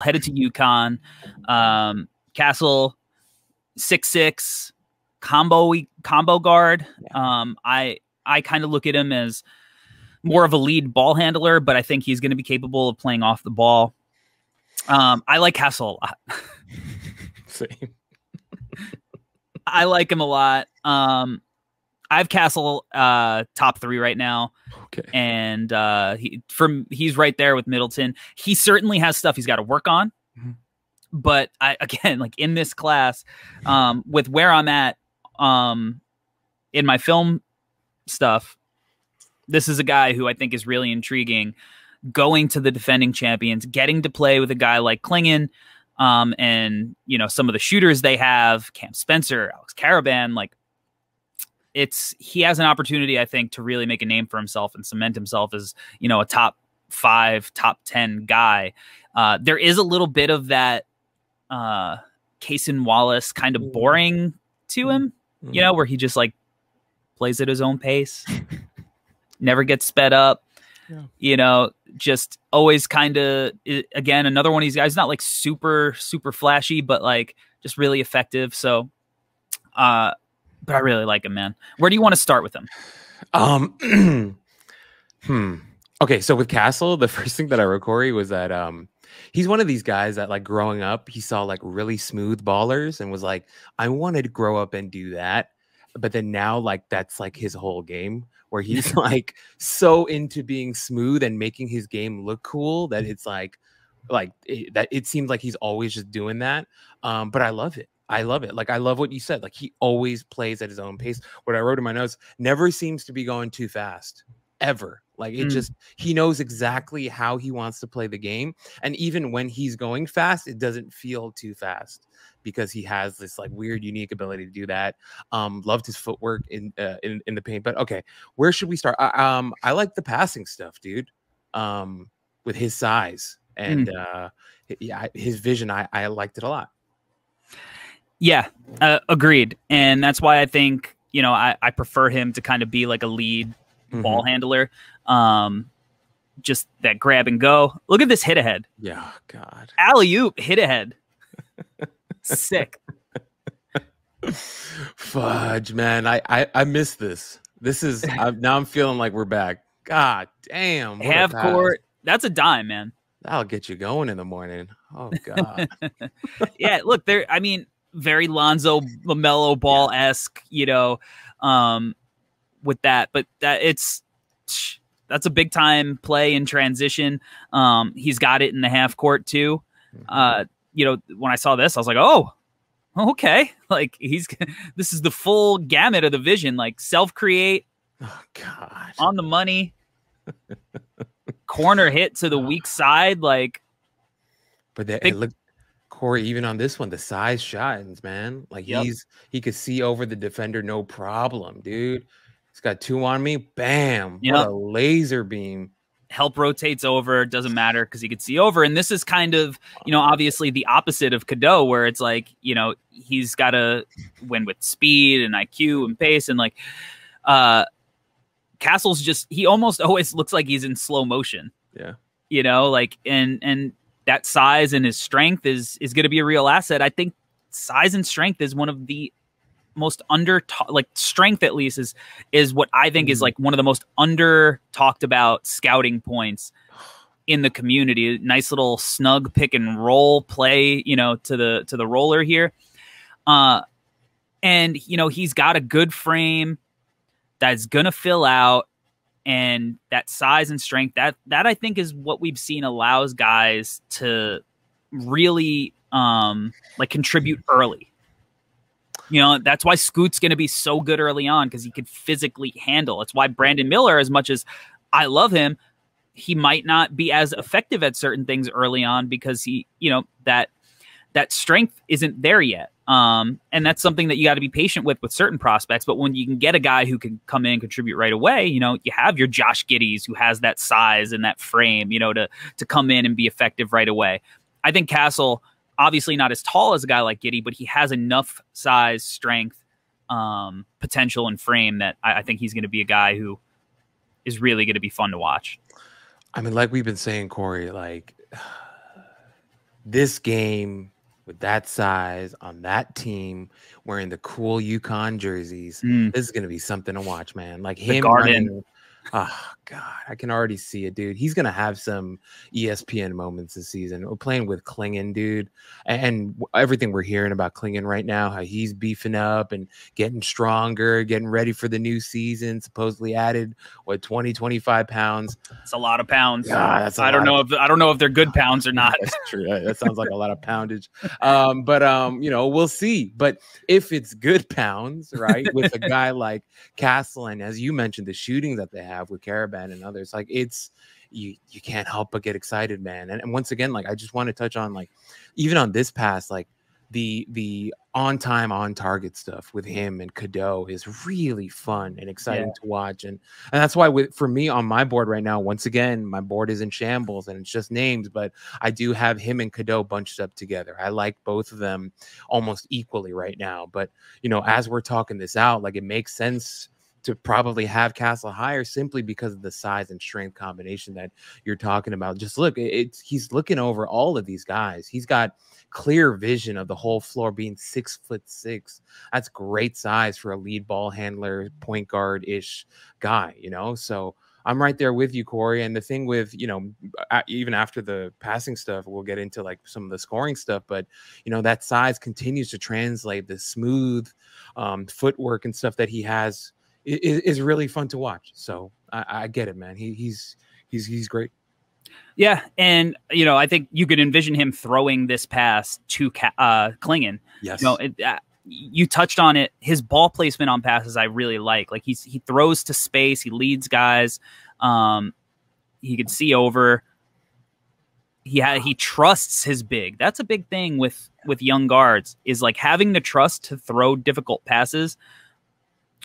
headed to UConn. Um, Castle six six combo combo guard. Um, I I kind of look at him as more of a lead ball handler, but I think he's going to be capable of playing off the ball. Um, I like Castle a lot. Same. I like him a lot. Um, I have Castle uh, top three right now. Okay. And uh, he from he's right there with Middleton. He certainly has stuff he's got to work on. Mm-hmm. But I again, like in this class, um, with where I'm at, um, in my film stuff, this is a guy who I think is really intriguing. Going to the defending champions, getting to play with a guy like Clingan, um, and you know some of the shooters they have, Cam Spencer, Alex Karaban, like it's he has an opportunity, I think, to really make a name for himself and cement himself as you know a top five, top ten guy. Uh, there is a little bit of that uh, Cason Wallace kind of boring to him, mm-hmm. you know, where he just like plays at his own pace, never gets sped up. Yeah. You know, just always kind of again another one of these guys. Not like super super flashy, but like just really effective. So, uh, but I really like him, man. Where do you want to start with him? Um, hmm. Okay, so with Castle, the first thing that I wrote Corey was that um, he's one of these guys that like growing up, he saw like really smooth ballers and was like, I wanted to grow up and do that. But then now, like that's like his whole game, where he's like so into being smooth and making his game look cool that it's like, like it, that it seems like he's always just doing that. Um, but I love it. I love it. Like I love what you said. Like he always plays at his own pace. What I wrote in my notes never seems to be going too fast ever. Like it mm. just he knows exactly how he wants to play the game. And even when he's going fast, it doesn't feel too fast because he has this like weird unique ability to do that. Um loved his footwork in uh, in, in the paint. But okay, where should we start? I, um I like the passing stuff, dude. Um with his size and mm. uh yeah, his vision I I liked it a lot. Yeah, uh, agreed. And that's why I think, you know, I, I prefer him to kind of be like a lead mm-hmm. ball handler. Um, just that grab and go. Look at this hit ahead. Yeah, God. Alley oop, hit ahead. Sick. Fudge, man. I, I, I miss this. This is I'm, now I'm feeling like we're back. God damn. Half court. That's a dime, man. That'll get you going in the morning. Oh God. yeah, look, there I mean, very Lonzo LaMelo ball esque, you know, um, with that. But that it's that's a big time play in transition. Um, he's got it in the half court too. Mm-hmm. Uh, you know, when I saw this, I was like, oh, okay. Like he's this is the full gamut of the vision. Like self create. Oh God. On the money. corner hit to the weak side, like. But that, big, look, Corey, even on this one, the size shines, man. Like yep. he's he could see over the defender, no problem, dude. He's got two on me. Bam! Yep. What a laser beam. Help rotates over, doesn't matter because he could see over. And this is kind of, you know, obviously the opposite of Cadeau, where it's like, you know, he's got to win with speed and IQ and pace. And like, uh, Castle's just, he almost always looks like he's in slow motion. Yeah. You know, like, and, and that size and his strength is is going to be a real asset. I think size and strength is one of the most under like strength at least is is what I think is mm. like one of the most under talked about scouting points in the community. Nice little snug pick and roll play, you know, to the to the roller here. Uh and you know, he's got a good frame that's going to fill out and that size and strength that that I think is what we've seen allows guys to really um like contribute early. You know, that's why Scoot's going to be so good early on because he could physically handle. It's why Brandon Miller, as much as I love him, he might not be as effective at certain things early on because he, you know, that that strength isn't there yet. Um, and that's something that you got to be patient with with certain prospects. But when you can get a guy who can come in and contribute right away, you know, you have your Josh Giddey's who has that size and that frame, you know, to to come in and be effective right away. I think Castle, obviously not as tall as a guy like Giddey, but he has enough size, strength, um, potential, and frame that I, I think he's going to be a guy who is really going to be fun to watch. I mean, like we've been saying, Corey, like this game with that size on that team wearing the cool UConn jerseys, Mm. this is gonna be something to watch, man. Like The him Garden. running. Oh God, I can already see it, dude. He's gonna have some ESPN moments this season. We're playing with Clingan, dude, and, everything we're hearing about Clingan right now, how he's beefing up and getting stronger, getting ready for the new season. Supposedly added what 20, 25 pounds. It's a lot of pounds. God, that's I don't know of- if I don't know if they're good pounds or not. That's true. That, that sounds like a lot of poundage. Um, but um, you know, we'll see. But if it's good pounds, right, with a guy like Castle, and as you mentioned, the shootings that they have with Karaban and others, like it's you you can't help but get excited, man. And, and once again, like I just want to touch on like even on this pass, like the the on time on target stuff with him and Cadeau is really fun and exciting to watch. And and that's why with for me on my board right now once again my board is in shambles and it's just names but I do have him and Cadeau bunched up together. I like both of them almost equally right now. But you know as we're talking this out like it makes sense to probably have Castle higher simply because of the size and strength combination that you're talking about. Just look, it's he's looking over all of these guys. He's got clear vision of the whole floor being six foot six. That's great size for a lead ball handler, point guard ish guy, you know? So I'm right there with you, Corey. And the thing with, you know, even after the passing stuff, we'll get into like some of the scoring stuff, but, you know, that size continues to translate the smooth um, footwork and stuff that he has i- i- is really fun to watch. So I, I get it, man. He, he's, he's, he's great. Yeah, and you know, I think you could envision him throwing this pass to Ca- uh, Clingan. Yes. You know, it, uh, you touched on it. His ball placement on passes, I really like. Like he's he throws to space, he leads guys. Um, he can see over. He ha- he trusts his big. That's a big thing with with young guards is like having the trust to throw difficult passes,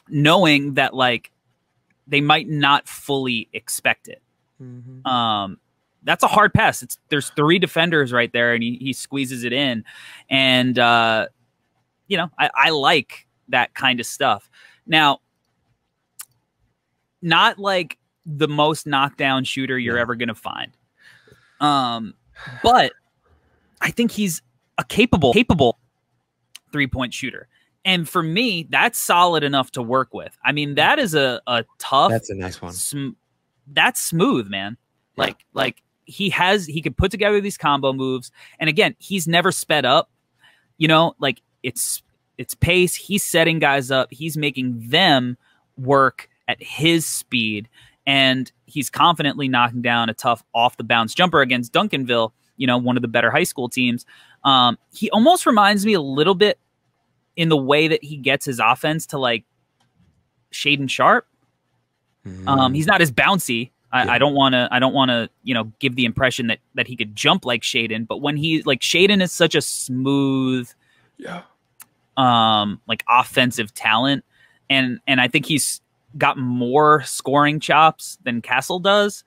knowing that like they might not fully expect it. Mhm. Um, that's a hard pass. It's there's three defenders right there, and he, he squeezes it in, and uh, you know I, I like that kind of stuff. Now, not like the most knockdown shooter you're No. ever gonna find, um, but I think he's a capable capable three point shooter. And for me, that's solid enough to work with. I mean, that is a, a tough That's a nice one. sm- that's smooth, man. Like like he has he could put together these combo moves, and again, he's never sped up. You know, like it's it's pace. He's setting guys up. He's making them work at his speed, and he's confidently knocking down a tough off the bounce jumper against Duncanville. You know, one of the better high school teams. Um, he almost reminds me a little bit in the way that he gets his offense to like Shaedon Sharpe. Um, he's not as bouncy. I, Yeah. I don't want to. I don't want to. You know, give the impression that that he could jump like Shaedon. But when he like Shaedon is such a smooth, yeah. um, like offensive talent, and and I think he's got more scoring chops than Castle does.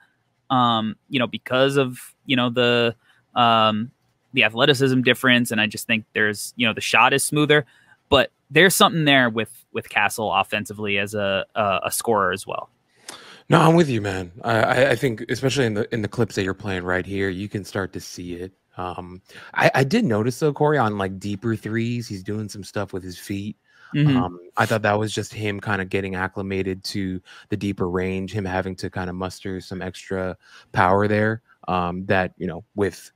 Um, you know, because of you know the um the athleticism difference, and I just think there's you know the shot is smoother, but there's something there with with Castle offensively as a a, a scorer as well. No, I'm with you, man. I, I- think especially in the in the clips that you're playing right here, you can start to see it. Um, I, I did notice though, Corey, on like deeper threes, he's doing some stuff with his feet. Mhm. Um, I thought that was just him kind of getting acclimated to the deeper range, him having to kind of muster some extra power there. Um, that you know, with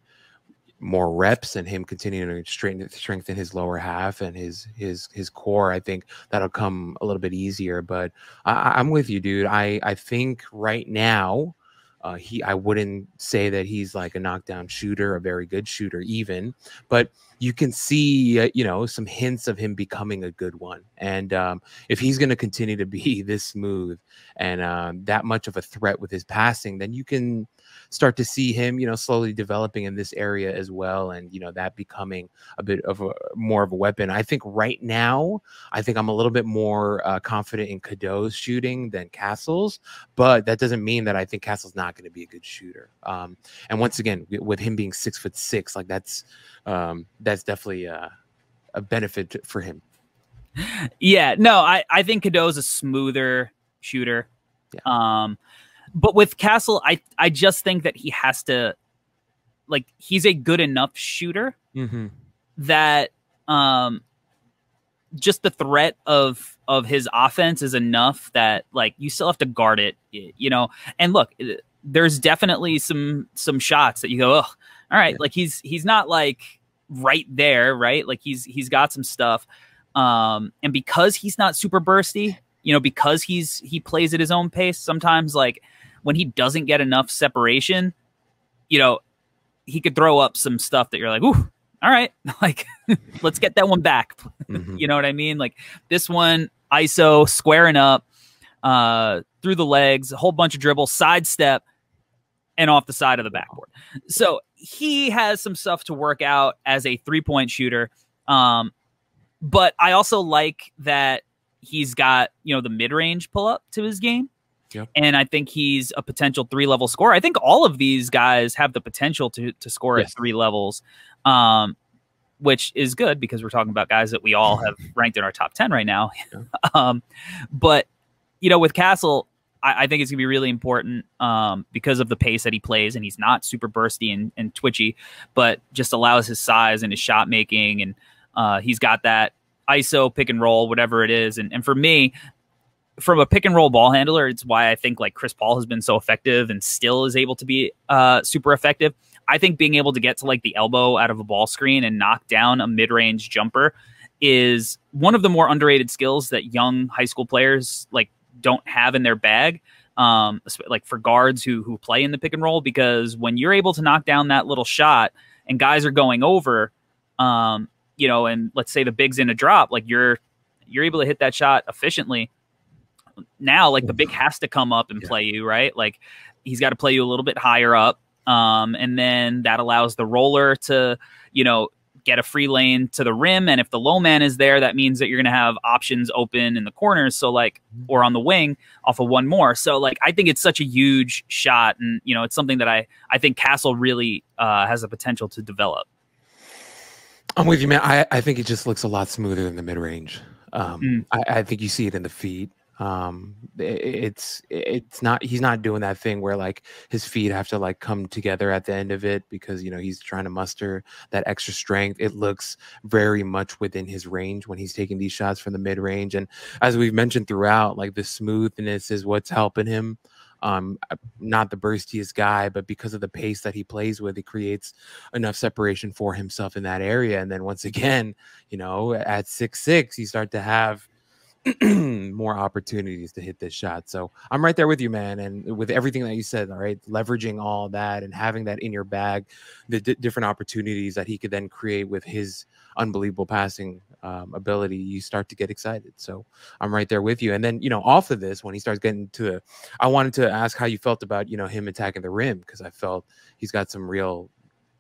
more reps and him continuing to strengthen strengthen his lower half and his his his core, I think that'll come a little bit easier. But I, I'm with you, dude. I I think right now. Uh, he, I wouldn't say that he's like a knockdown shooter, a very good shooter, even, but you can see, uh, you know, some hints of him becoming a good one. And um, if he's going to continue to be this smooth and um, that much of a threat with his passing, then you can start to see him, you know, slowly developing in this area as well, and you know that becoming a bit of a more of a weapon. I think right now, I think I'm a little bit more uh, confident in Cadeau's shooting than Castle's, but that doesn't mean that I think Castle's not going to be a good shooter. Um, and once again, with him being six foot six, like that's um, that's definitely uh, a benefit for him. Yeah, no, I I think Cadeau's a smoother shooter. Yeah. Um, but with Castle, I I just think that he has to like he's a good enough shooter Mm-hmm. that um just the threat of of his offense is enough that like you still have to guard it you know and look eh, there's definitely some some shots that you go oh all right Yeah. like he's he's not like right there right like he's he's got some stuff um and because he's not super bursty you know because he's he plays at his own pace sometimes like when he doesn't get enough separation you know he could throw up some stuff that you're like ooh all right like let's get that one back Mhm. you know what I mean? Like this one, ISO squaring up uh, through the legs, a whole bunch of dribble, sidestep, and off the side of the backboard. So he has some stuff to work out as a three point shooter. Um, but I also like that he's got you know the mid range pull up to his game. And I think he's a potential three level scorer. I think all of these guys have the potential to to score Yes. at three levels. Um, which is good because we're talking about guys that we all have ranked in our top 10 right now. Yeah. um, but, you know, with Castle, I, I think it's going to be really important um, because of the pace that he plays. And he's not super bursty and, and twitchy, but just allows his size and his shot making. And uh, he's got that ISO pick and roll, whatever it is. And, and for me, from a pick and roll ball handler, it's why I think like Chris Paul has been so effective and still is able to be uh, super effective. I think being able to get to like the elbow out of a ball screen and knock down a mid range jumper is one of the more underrated skills that young high school players like don't have in their bag. Um, like for guards who who play in the pick and roll, because when you're able to knock down that little shot and guys are going over, um, you know, and let's say the big's in a drop, like you're you're able to hit that shot efficiently. Now, like the big has to come up and Yeah. play you, right? Like he's got to play you a little bit higher up. Um, and then that allows the roller to, you know, get a free lane to the rim. And if the low man is there, that means that you're going to have options open in the corners. So, like, or on the wing off of one more. So, like, I think it's such a huge shot. And, you know, it's something that I, I think Castle really uh, has the potential to develop. I'm with you, man. I, I think it just looks a lot smoother than the mid range. Um, Mm. I, I think you see it in the feet. Um, it's it's not he's not doing that thing where like his feet have to like come together at the end of it because you know he's trying to muster that extra strength. It looks very much within his range when he's taking these shots from the mid range. And as we've mentioned throughout, like the smoothness is what's helping him. Um, not the burstiest guy, but because of the pace that he plays with, it creates enough separation for himself in that area. And then once again, you know, at six six, you start to have more opportunities to hit this shot. So I'm right there with you, man. And with everything that you said, all right, leveraging all that and having that in your bag, the d- different opportunities that he could then create with his unbelievable passing um, ability, you start to get excited. So I'm right there with you. And then, you know, off of this, when he starts getting to the, I wanted to ask how you felt about, you know, him attacking the rim because I felt he's got some real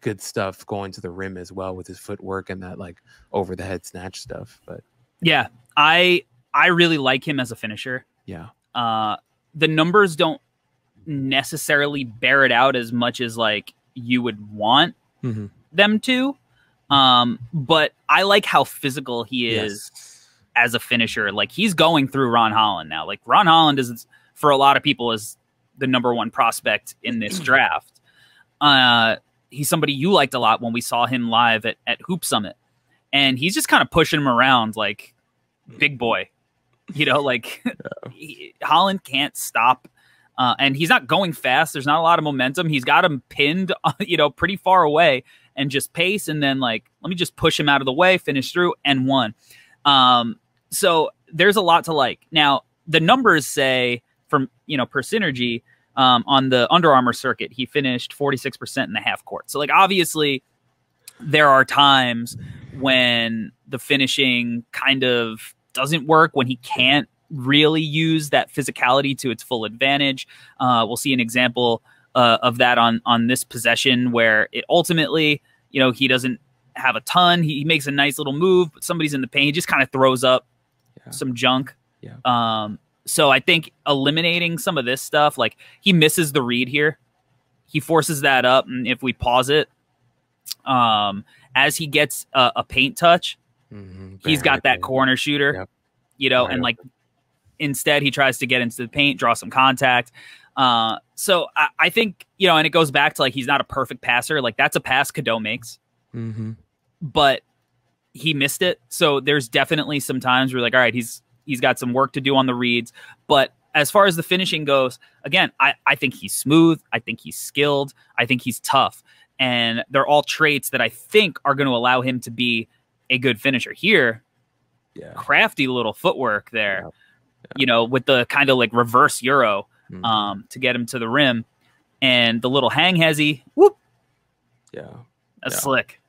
good stuff going to the rim as well with his footwork and that like over the head snatch stuff. But Yeah. I, I really like him as a finisher. yeah. uh, the numbers don't necessarily bear it out as much as like you would want Mm-hmm. them to. Um, but I like how physical he is as a finisher. Like he's going through Ron Holland now. Like Ron Holland is for a lot of people is the number one prospect in this draft. Uh, he's somebody you liked a lot when we saw him live at, at Hoop Summit, and he's just kind of pushing him around like big boy. You know, like he, Holland can't stop. Uh, and he's not going fast. There's not a lot of momentum. He's got him pinned, you know, pretty far away, and just pace, and then like, let me just push him out of the way, finish through, and one. Um, so there's a lot to like. Now the numbers say from you know per synergy um, on the Under Armour circuit, he finished 46 percent in the half court. So like obviously there are times when the finishing kind of doesn't work when he can't really use that physicality to its full advantage. Uh, we'll see an example uh, of that on on this possession where it ultimately, you know, he doesn't have a ton. He, he makes a nice little move, but somebody's in the paint. He just kind of throws up Yeah. some junk. Yeah. Um. So I think eliminating some of this stuff, like he misses the read here, he forces that up, and if we pause it, um, as he gets a, a paint touch, Mhm. he's got that corner shooter, Yep. you know, Right and like instead he tries to get into the paint, draw some contact. Uh, so I, I, think you know, and it goes back to like he's not a perfect passer. Like that's a pass Cadeau makes, mm-hmm. but he missed it. So there's definitely some times where like, all right, he's he's got some work to do on the reads. But as far as the finishing goes, again, I, I think he's smooth. I think he's skilled. I think he's tough. And they're all traits that I think are going to allow him to be a good finisher. Here, yeah. crafty little footwork there, Yeah. Yeah. you know, with the kind of like reverse Euro Mhm. um, to get him to the rim. And the little hang hezzy, whoop, yeah. that's slick.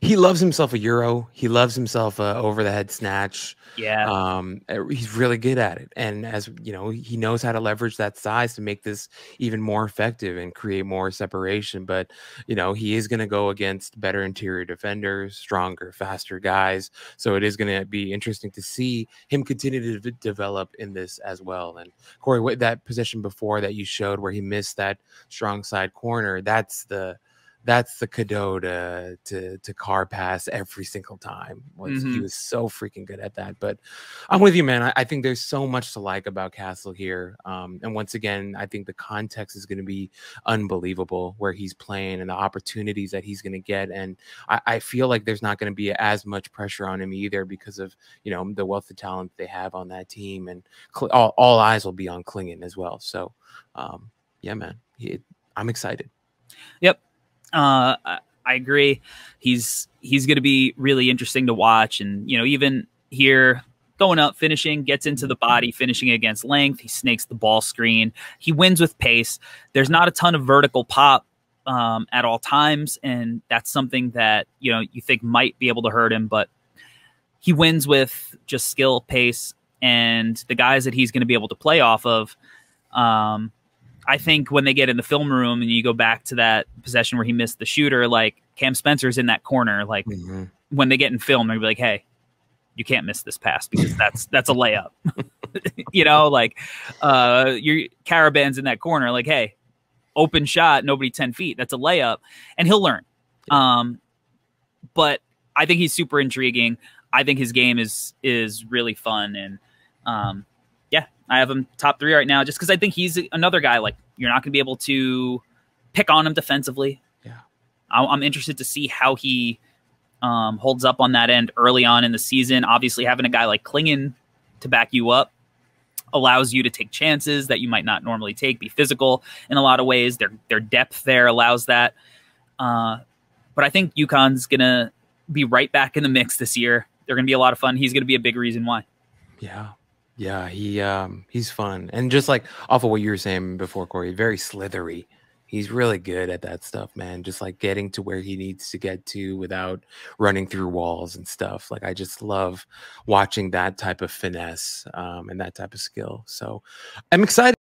He loves himself a euro. He loves himself a over the head snatch. Yeah. Um, uh, he's really good at it, and as you know, he knows how to leverage that size to make this even more effective and create more separation. But you know, he is going to go against better interior defenders, stronger, faster guys. So it is going to be interesting to see him continue to de- develop in this as well. And Corey, what that position before that you showed where he missed that strong side corner, that's the that's the Cadeau to to to car pass every single time. Was he Mhm. was so freaking good at that. But I'm with you, man. I, I think there's so much to like about Castle here. Um, and once again, I think the context is going to be unbelievable where he's playing and the opportunities that he's going to get. And I, I feel like there's not going to be as much pressure on him either because of you know the wealth of talent they have on that team, and all, all eyes will be on Clingan as well. So, um, yeah, man, he, I'm excited. Uh, I, agree. He's he's going to be really interesting to watch, and you know, even here going up, finishing, gets into the body, finishing against length. He snakes the ball screen. He wins with pace. There's not a ton of vertical pop um, at all times, and that's something that you know you think might be able to hurt him, but he wins with just skill, pace, and the guys that he's going to be able to play off of. Um, I think when they get in the film room and you go back to that possession where he missed the shooter, like Cam Spencer's in that corner, like Mhm. when they get in film, they're be like, "Hey, you can't miss this pass because that's that's a layup." you know, like uh, your Karaban's in that corner, like, "Hey, open shot, nobody ten feet, that's a layup," and he'll learn. Um, but I think he's super intriguing. I think his game is is really fun, and um, I have him top three right now, just because I think he's another guy like you're not gonna be able to pick on him defensively. Yeah. I- I'm interested to see how he um, holds up on that end early on in the season. Obviously, having a guy like Clingan to back you up allows you to take chances that you might not normally take. Be physical in a lot of ways. Their their depth there allows that. Uh, but I think UConn's gonna be right back in the mix this year. They're gonna be a lot of fun. He's gonna be a big reason why. Yeah. Yeah, he um he's fun. And just like off of what you were saying before, Corey, very slithery. He's really good at that stuff, man. Just like getting to where he needs to get to without running through walls and stuff. Like I just love watching that type of finesse um, and that type of skill. So I'm excited.